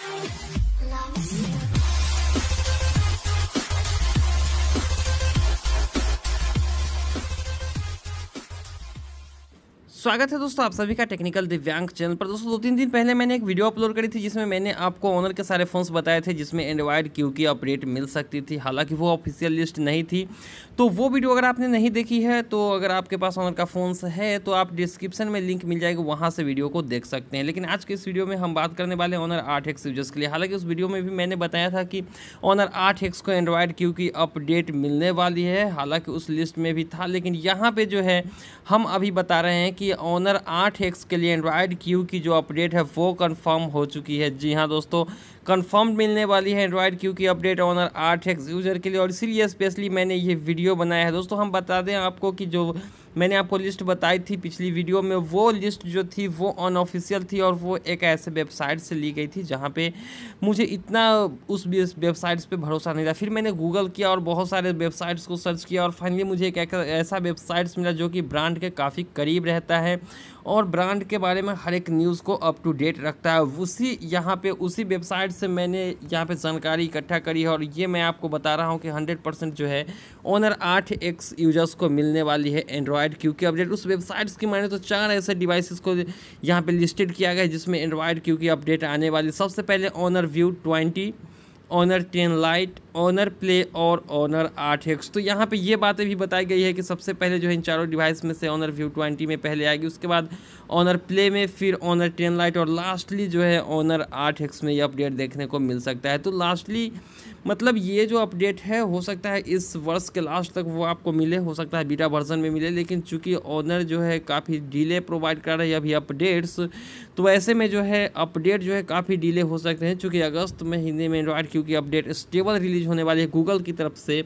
Love you. स्वागत है दोस्तों आप सभी का टेक्निकल दिव्यांग चैनल पर। दोस्तों, दो तीन दिन पहले मैंने एक वीडियो अपलोड करी थी, जिसमें मैंने आपको ऑनर के सारे फ़ोन्स बताए थे, जिसमें एंड्रॉयड क्यू की अपडेट मिल सकती थी। हालाँकि वो ऑफिशियल लिस्ट नहीं थी। तो वो वीडियो अगर आपने नहीं देखी है तो अगर आपके पास ऑनर का फ़ोन्स है तो आप डिस्क्रिप्शन में लिंक मिल जाएगी, वहाँ से वीडियो को देख सकते हैं। लेकिन आज के इस वीडियो में हम बात करने वाले ऑनर आठ एक्स यूज़र्स के लिए। हालाँकि उस वीडियो में भी मैंने बताया था कि ऑनर आठ एक्स को एंड्रॉयड क्यू की अपडेट मिलने वाली है। हालाँकि उस लिस्ट में भी था, लेकिन यहाँ पर जो है, हम अभी बता रहे हैं कि ऑनर आठ आठ एक्स के लिए एंड्रॉयड क्यू की जो अपडेट है, वो कंफर्म हो चुकी है। जी हाँ दोस्तों कंफर्म मिलने वाली है एंड्रॉयड क्यू की अपडेट ऑनर आठ एक्स यूज़र के लिए और इसीलिए स्पेशली मैंने ये वीडियो बनाया है। दोस्तों, हम बता दें आपको कि जो मैंने आपको लिस्ट बताई थी पिछली वीडियो में, वो लिस्ट जो थी वो अनऑफिशियल थी और वो एक ऐसे वेबसाइट से ली गई थी जहाँ पे मुझे इतना उस वेबसाइट्स पे भरोसा नहीं था। फिर मैंने गूगल किया और बहुत सारे वेबसाइट्स को सर्च किया और फाइनली मुझे एक ऐसा वेबसाइट्स मिला जो कि ब्रांड के काफ़ी करीब रहता है और ब्रांड के बारे में हर एक न्यूज़ को अप टू डेट रखता है। उसी यहाँ पे, उसी वेबसाइट से मैंने यहाँ पे जानकारी इकट्ठा करी है और ये मैं आपको बता रहा हूँ कि हंड्रेड परसेंट जो है ओनर आठ एक्स यूज़र्स को मिलने वाली है एंड्रॉयड क्यू की अपडेट उस वेबसाइट्स की माने तो चार ऐसे डिवाइसेस को यहाँ पे लिस्टेड किया गया है, जिसमें एंड्रॉयड क्यू की अपडेट आने वाली सबसे पहले Honor View twenty Honor ten Lite Honor Play और ऑनर आठ एक्स तो यहाँ पे ये बातें भी बताई गई है कि सबसे पहले जो है इन चारों डिवाइस में से ऑनर व्यू ट्वेंटी में पहले आएगी। उसके बाद ऑनर प्ले में फिर ऑनर टेन लाइट और लास्टली जो है ऑनर आठ एक्स में ये अपडेट देखने को मिल सकता है। तो लास्टली मतलब ये जो अपडेट है, हो सकता है इस वर्ष के लास्ट तक वो आपको मिले, हो सकता है बीटा वर्जन में मिले, लेकिन चूँकि ऑनर जो है काफ़ी डिले प्रोवाइड कर रही है अभी अपडेट्स तो ऐसे में जो है अपडेट जो है काफ़ी डिले हो सकते हैं। चूँकि अगस्त में हिंदी में एंड्रॉयड क्योंकि अपडेट स्टेबल रिलीज़ होने वाली है गूगल की तरफ़ से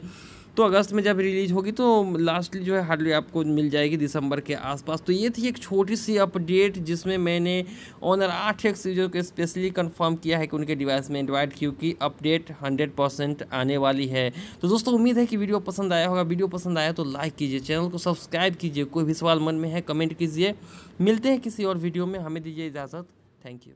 तो अगस्त में जब रिलीज़ होगी तो लास्टली जो है हार्डली आपको मिल जाएगी दिसंबर के आसपास। तो ये थी एक छोटी सी अपडेट जिसमें मैंने ऑनर आठ एक्स यूज़र को स्पेशली कंफर्म किया है कि उनके डिवाइस में एंड्रॉयड क्यू की अपडेट हंड्रेड परसेंट आने वाली है। तो दोस्तों, उम्मीद है कि वीडियो पसंद आया होगा। वीडियो पसंद आया तो लाइक कीजिए चैनल को सब्सक्राइब कीजिए। कोई भी सवाल मन में है कमेंट कीजिए। मिलते हैं किसी और वीडियो में। हमें दीजिए इजाज़त। Thank you